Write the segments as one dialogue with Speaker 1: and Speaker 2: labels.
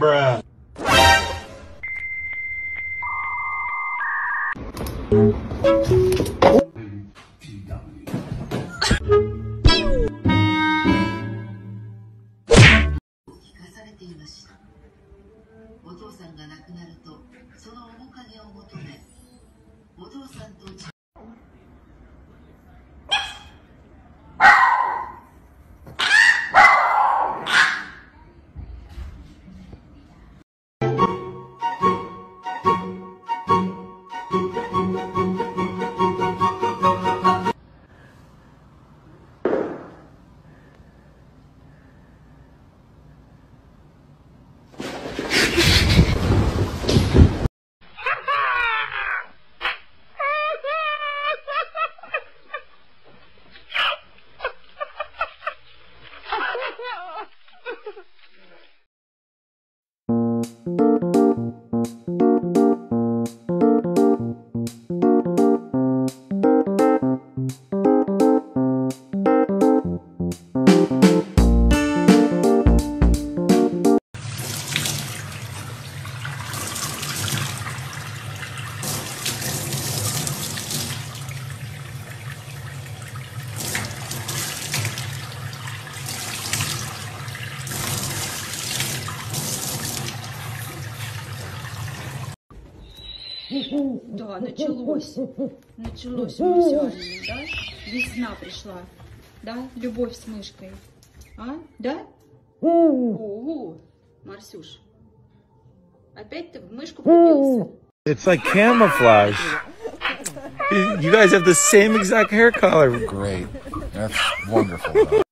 Speaker 1: Bruh.
Speaker 2: Да, началось. Началось у марсианина, да? Весна пришла. Да? Любовь с мышкой. А? Да? Ого, Марсюш. Опять ты в мышку влюбился?
Speaker 1: It's like camouflage. You guys have the same exact hair color.
Speaker 3: Great. That's wonderful.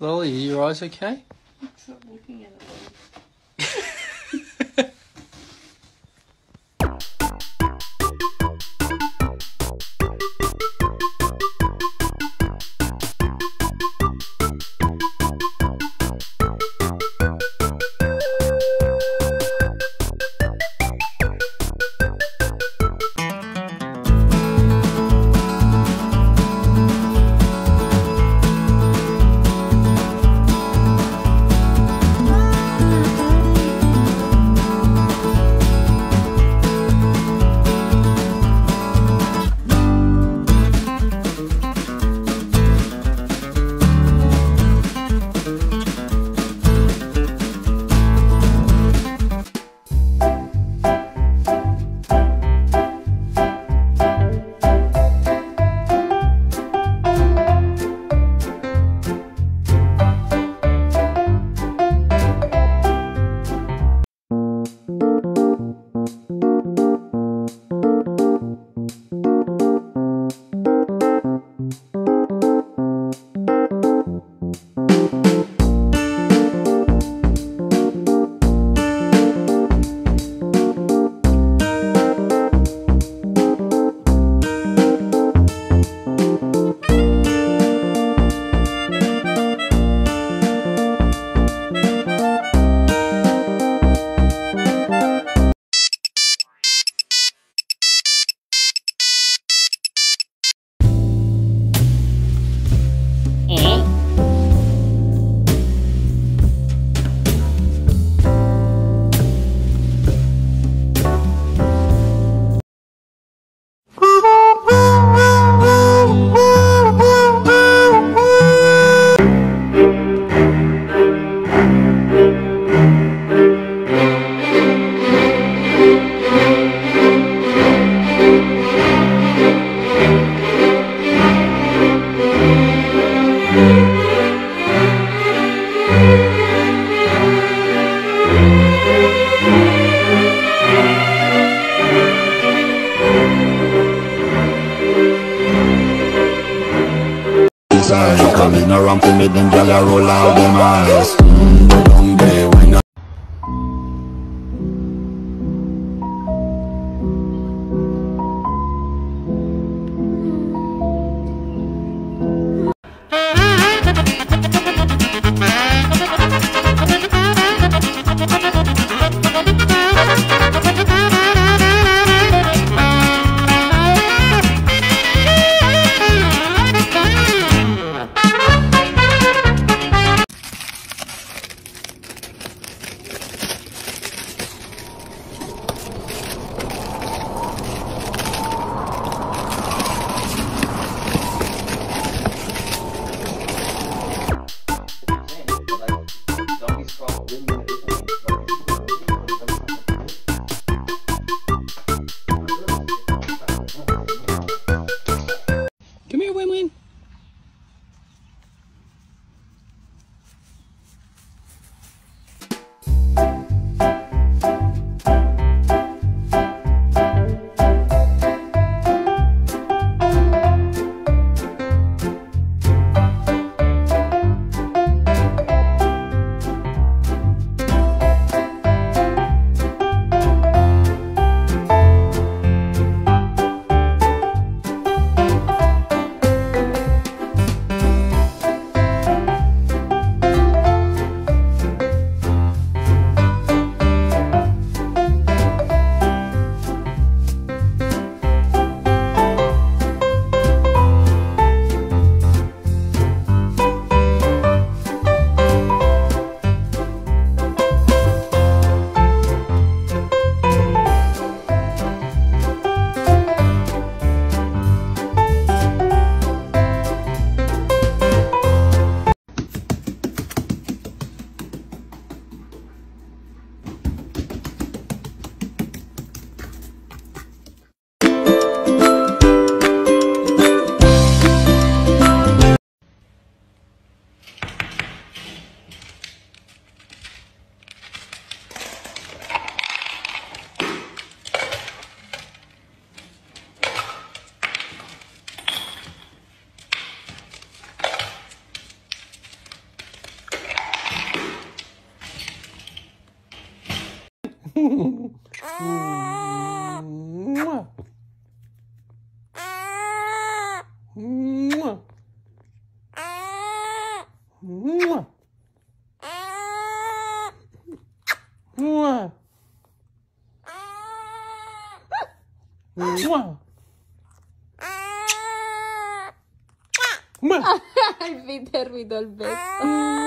Speaker 4: Lolly, are your eyes okay?
Speaker 2: Stop looking at it.
Speaker 5: Me, them gyal roll out them eyes. Mm,
Speaker 6: Mua. Mua. Mua. Il
Speaker 4: becco.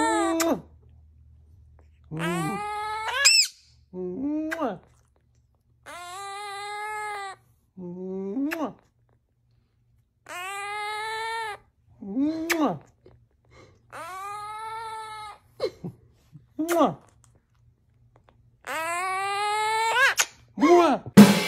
Speaker 4: out.